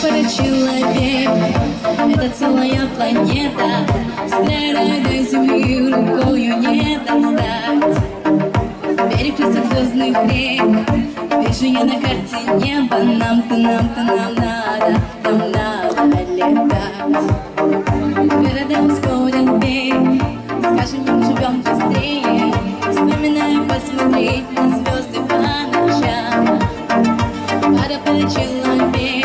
человек Это целая планета. Взглядом до земли рукою не достать. Перекресток звездных рек Вижу я на карте небо. Нам-то, нам-то, нам надо Нам надо летать. Города ускорен бег Скажем, мы живем быстрее. Вспоминаем посмотреть на звезды по ночам. Пара человек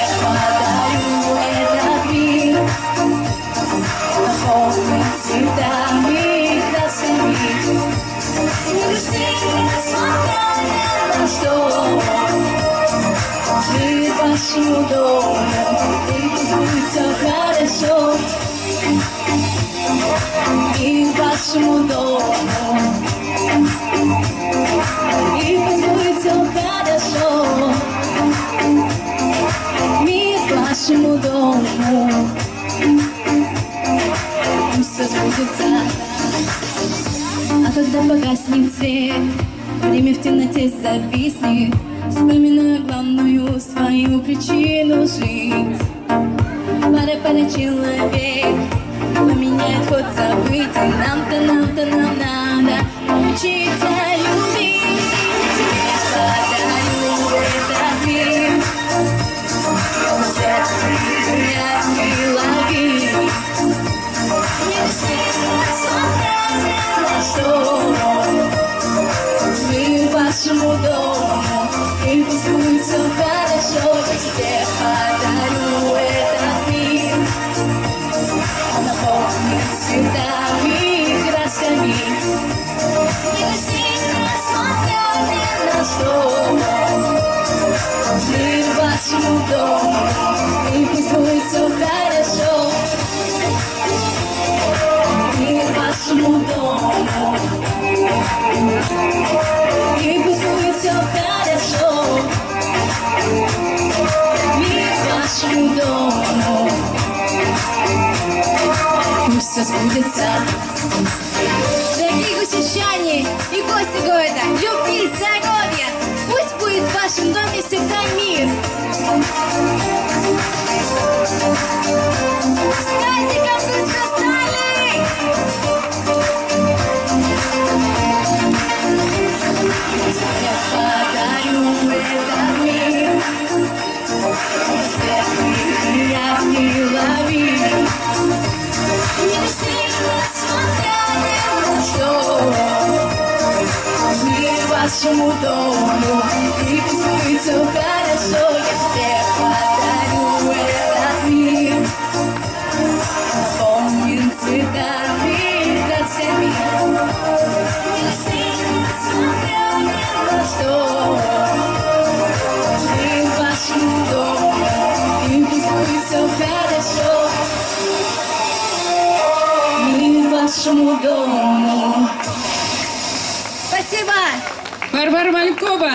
mudou Tudo apareceu E passo mudou E tudo apareceu Me passo mudou Os seus когда погаснет свет. Время в темноте зависнет. Вспоминаю главную свою причину жить. Пара-пара человек Поменяет ход событий. Нам-то, нам-то, нам Дому И будет все хорошо. Мир вашему И будет все хорошо. Мир вашему Пусть все сбудется. Дорогие гусечане и гости города, любви, здоровья! Пусть будет в вашем mudou E foi para sonhar até quadrar ela me Fome de dar vida se me Eu sinto que eu não estou Embaixo do E possuído para sonhar Embaixo mudou Варвара Малькова.